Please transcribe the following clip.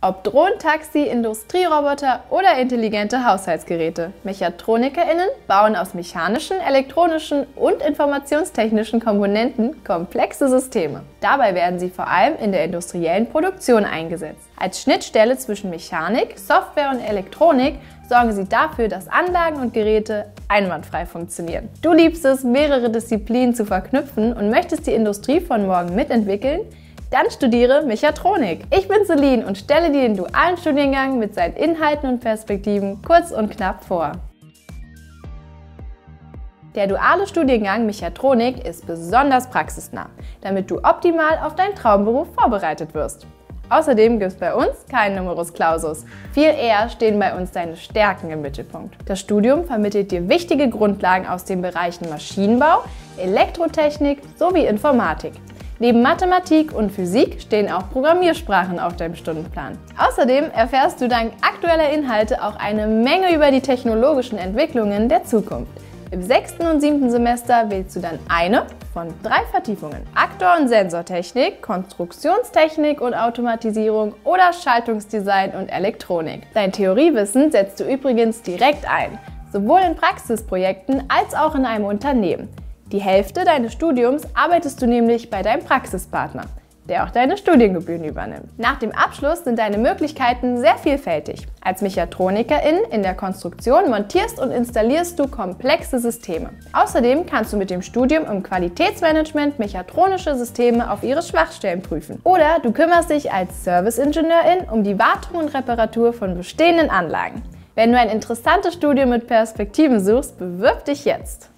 Ob Drohnentaxi, Industrieroboter oder intelligente Haushaltsgeräte, MechatronikerInnen bauen aus mechanischen, elektronischen und informationstechnischen Komponenten komplexe Systeme. Dabei werden sie vor allem in der industriellen Produktion eingesetzt. Als Schnittstelle zwischen Mechanik, Software und Elektronik sorgen sie dafür, dass Anlagen und Geräte einwandfrei funktionieren. Du liebst es, mehrere Disziplinen zu verknüpfen und möchtest die Industrie von morgen mitentwickeln? Dann studiere Mechatronik. Ich bin Celine und stelle dir den dualen Studiengang mit seinen Inhalten und Perspektiven kurz und knapp vor. Der duale Studiengang Mechatronik ist besonders praxisnah, damit du optimal auf deinen Traumberuf vorbereitet wirst. Außerdem gibt es bei uns keinen Numerus Clausus. Viel eher stehen bei uns deine Stärken im Mittelpunkt. Das Studium vermittelt dir wichtige Grundlagen aus den Bereichen Maschinenbau, Elektrotechnik sowie Informatik. Neben Mathematik und Physik stehen auch Programmiersprachen auf deinem Stundenplan. Außerdem erfährst du dank aktueller Inhalte auch eine Menge über die technologischen Entwicklungen der Zukunft. Im sechsten und siebten Semester wählst du dann eine von drei Vertiefungen. Aktor- und Sensortechnik, Konstruktionstechnik und Automatisierung oder Schaltungsdesign und Elektronik. Dein Theoriewissen setzt du übrigens direkt ein, sowohl in Praxisprojekten als auch in einem Unternehmen. Die Hälfte deines Studiums arbeitest du nämlich bei deinem Praxispartner, der auch deine Studiengebühren übernimmt. Nach dem Abschluss sind deine Möglichkeiten sehr vielfältig. Als Mechatronikerin in der Konstruktion montierst und installierst du komplexe Systeme. Außerdem kannst du mit dem Studium im Qualitätsmanagement mechatronische Systeme auf ihre Schwachstellen prüfen. Oder du kümmerst dich als Serviceingenieurin um die Wartung und Reparatur von bestehenden Anlagen. Wenn du ein interessantes Studium mit Perspektiven suchst, bewirb dich jetzt!